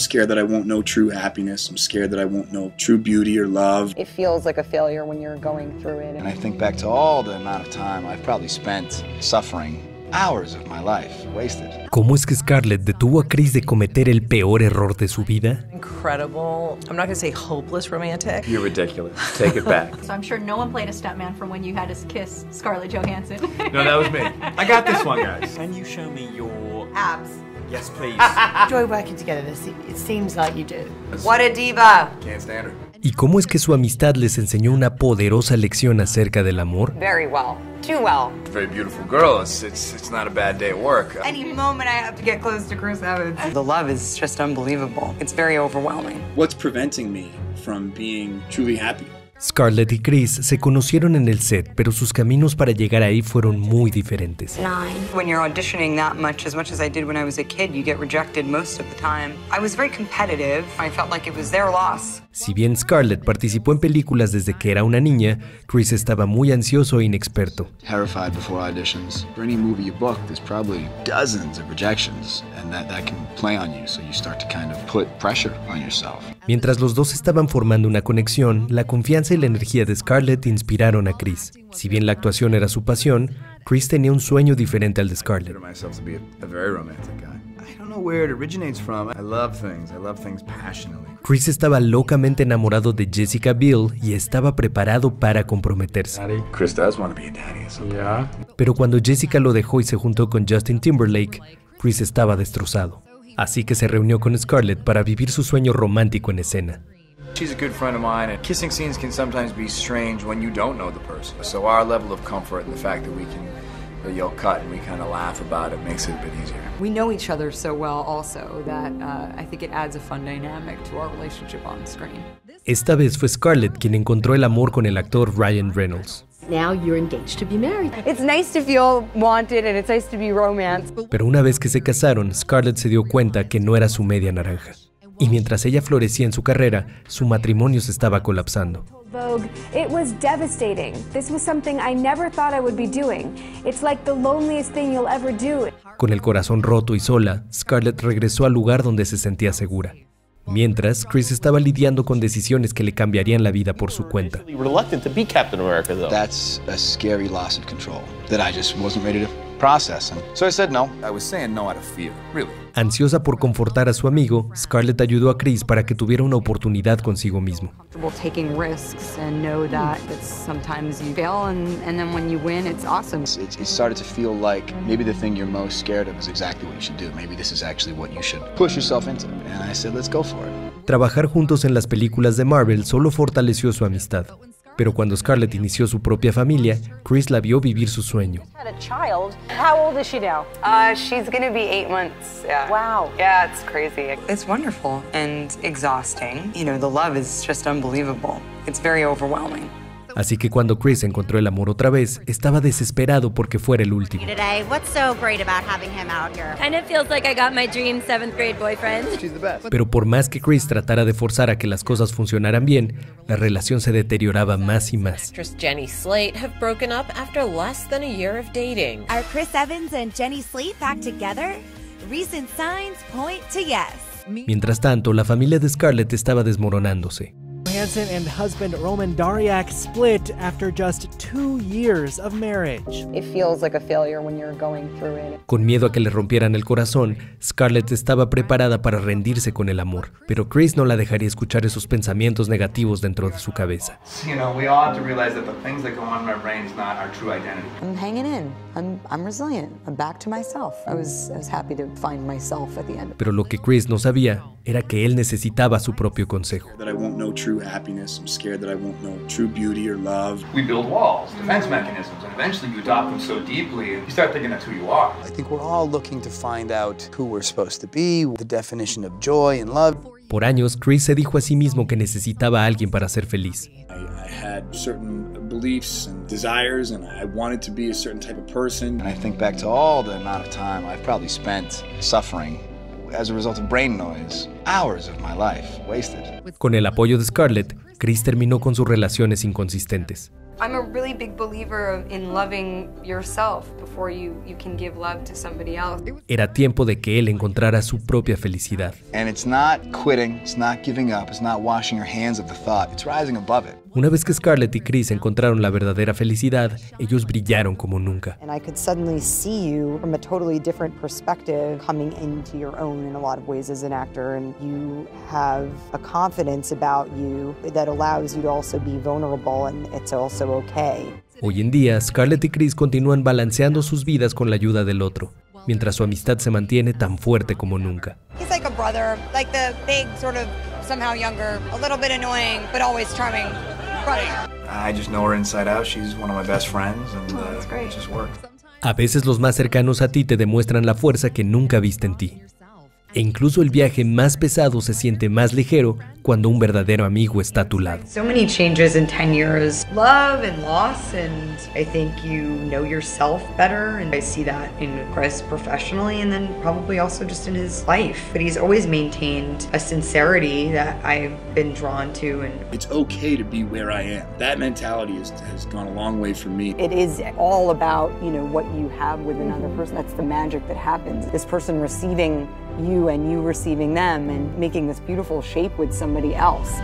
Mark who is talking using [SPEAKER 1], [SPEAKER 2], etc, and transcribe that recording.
[SPEAKER 1] scared that I won't know true happiness. I'm scared that I won't know true beauty or love.
[SPEAKER 2] It feels like a failure when you're going through it.
[SPEAKER 3] And I think back to all the amount of time I've probably spent suffering hours of my life wasted.
[SPEAKER 4] ¿Cómo es que Scarlett detuvo a Chris de cometer el peor error de su vida?
[SPEAKER 5] Incredible. I'm not going to say hopeless romantic.
[SPEAKER 6] You're ridiculous. Take it back.
[SPEAKER 7] So I'm sure no one played a stuntman from when you had to kiss Scarlett Johansson.
[SPEAKER 6] no, that was me. I got this one, guys. Can you show me your
[SPEAKER 7] Abs.
[SPEAKER 6] Yes, please.
[SPEAKER 8] Enjoy working together. It seems like you do.
[SPEAKER 5] What a diva.
[SPEAKER 6] Can't stand her.
[SPEAKER 4] ¿Y cómo es que su amistad les enseñó una poderosa lección acerca del amor?
[SPEAKER 2] Very well. Too well.
[SPEAKER 6] Very beautiful girl. It's, it's, it's not a bad day at work.
[SPEAKER 5] Any moment I have to get close to Chris Evans. The love is just unbelievable. It's very overwhelming.
[SPEAKER 1] What's preventing me from being truly happy?
[SPEAKER 4] Scarlett y Chris se conocieron en el set, pero sus caminos para llegar ahí fueron muy diferentes.
[SPEAKER 5] When you're auditioning that much, as much as I did when I was a kid, you get rejected most of the time. I was very competitive. I felt like it was their loss.
[SPEAKER 4] Si bien Scarlett participó en películas desde que era una niña, Chris estaba muy ansioso e inexperto.
[SPEAKER 3] Terrified before auditions. For any movie you book, there's probably dozens of rejections, and that, that can play on you, so you start to kind of put pressure on yourself.
[SPEAKER 4] Mientras los dos estaban formando una conexión, la confianza y la energía de Scarlett inspiraron a Chris. Si bien la actuación era su pasión, Chris tenía un sueño diferente al de Scarlett. Chris estaba locamente enamorado de Jessica Biel y estaba preparado para comprometerse. Pero cuando Jessica lo dejó y se juntó con Justin Timberlake, Chris estaba destrozado. Así que se reunió con Scarlett para vivir su sueño romántico en escena.
[SPEAKER 6] She's a good friend of mine, and kissing scenes can sometimes be strange when you don't know the person. So our level of comfort and the fact that we can uh, yell cut and we kind of laugh about it makes it a bit easier.
[SPEAKER 5] We know each other so well also that uh, I think it adds a fun dynamic to our relationship on screen.
[SPEAKER 4] Esta vez fue Scarlett quien encontró el amor con el actor Ryan Reynolds.
[SPEAKER 8] Now you're engaged to be married.
[SPEAKER 2] It's nice to feel wanted and it's nice to be romance.
[SPEAKER 4] Pero una vez que se casaron, Scarlett se dio cuenta que no era su media naranja. Y mientras ella florecía en su carrera, su matrimonio se estaba colapsando.
[SPEAKER 9] Vogue, it was devastating. This was something I never thought I would be doing. It's like the loneliest thing you'll ever do.
[SPEAKER 4] Con el corazón roto y sola, Scarlett regresó al lugar donde se sentía segura. Mientras, Chris estaba lidiando con decisiones que le cambiarían la vida por su cuenta.
[SPEAKER 3] Process. And so I said no.
[SPEAKER 6] I was saying no out of fear, really.
[SPEAKER 4] Ansiosa por confortar a su amigo, Scarlett ayudó a Chris para que tuviera una oportunidad consigo mismo.
[SPEAKER 5] Comfortable taking risks and know that that sometimes you fail and, and then when you win, it's awesome.
[SPEAKER 3] It, it started to feel like maybe the thing you're most scared of is exactly what you should do. Maybe this is actually what you should push yourself into. And I said, let's go for it.
[SPEAKER 4] Trabajar juntos en las películas de Marvel solo fortaleció su amistad. Pero cuando Scarlett inició su propia familia, Chris la vio vivir su sueño. Así que cuando Chris encontró el amor otra vez, estaba desesperado porque fuera el último. Pero por más que Chris tratara de forzar a que las cosas funcionaran bien, la relación se deterioraba más y más.
[SPEAKER 10] Actress Jenny Slate have broken up after less than a year of dating.
[SPEAKER 11] Are Chris Evans and Jenny Slate back together? Recent signs point to yes.
[SPEAKER 4] Mientras tanto, la familia de Scarlett estaba desmoronándose.
[SPEAKER 12] Johansson and husband Roman Dariak split after just two years of marriage.
[SPEAKER 2] It feels like a failure when you're going through it.
[SPEAKER 4] Con miedo a que le rompieran el corazón, Scarlett estaba preparada para rendirse con el amor, pero Chris no la dejaría escuchar esos pensamientos negativos dentro de su cabeza.
[SPEAKER 6] You know, we all have to realize that the things that go on in our brain is not our true identity.
[SPEAKER 5] I'm hanging in. I'm, I'm resilient. I'm back to myself. I was, I was happy to find myself at the end.
[SPEAKER 4] Pero lo que Chris no sabía era que él necesitaba su propio consejo.
[SPEAKER 1] That I won't know true happiness. I'm scared that I won't know true beauty or love.
[SPEAKER 6] We build walls, defense mechanisms, and eventually you adopt them so deeply, you start thinking that's who you are.
[SPEAKER 3] I think we're all looking to find out who we're supposed to be, the definition of joy and love.
[SPEAKER 4] Por años, Chris se dijo a sí mismo que necesitaba a alguien para ser feliz.
[SPEAKER 1] Beliefs and desires, and I wanted to be a certain type of person.
[SPEAKER 3] And I think back to all the amount of time I've probably spent suffering as a result of brain noise. Hours of my life wasted.
[SPEAKER 4] Con el apoyo de Scarlett, Chris terminó con sus relaciones inconsistentes.
[SPEAKER 2] I'm a really big believer in loving yourself before you, you can give love to somebody else.
[SPEAKER 4] Era tiempo de que él encontrara su propia felicidad.
[SPEAKER 3] And it's not quitting, it's not giving up, it's not washing your hands of the thought, it's rising above it.
[SPEAKER 4] Una vez que Scarlett y Chris encontraron la verdadera felicidad, ellos brillaron como nunca.
[SPEAKER 13] And I could suddenly see you from a totally different perspective coming into your own in a lot of ways as an actor and you have a confidence about you that allows you to also be vulnerable and it's also okay.
[SPEAKER 4] Hoy en día, Scarlett y Chris continúan balanceando sus vidas con la ayuda del otro, mientras su amistad se mantiene tan fuerte como nunca.
[SPEAKER 14] He's like a brother, like the big sort of somehow younger, a little bit annoying, but always charming brother.
[SPEAKER 6] I just know her inside out. She's one of my best friends, and it just works.
[SPEAKER 4] A veces los más cercanos a ti te demuestran la fuerza que nunca viste en ti. E incluso el viaje más pesado se siente más ligero cuando un verdadero amigo está a tu lado.
[SPEAKER 5] So many changes in 10 years. Love and loss, and I think you know yourself better. And I see that in Chris professionally, and then probably also just in his life. But he's always maintained a sincerity that I've been drawn to. And
[SPEAKER 1] it's okay to be where I am. That mentality is, has gone a long way for me.
[SPEAKER 13] It is all about, you know, what you have with another person. That's the magic that happens. This person receiving you and you receiving them and making this beautiful shape with somebody else.